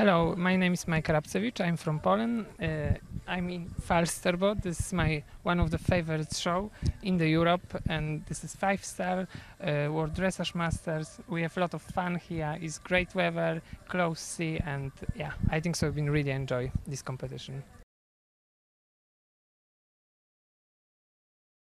Hello, my name is Michal Rapcewicz. I'm from Poland. Uh, I'm in Falsterbo. This is my one of the favorite show in the Europe, and this is five star uh, World Dressage Masters. We have a lot of fun here. It's great weather, close sea, and yeah, I think so. I've been really enjoy this competition.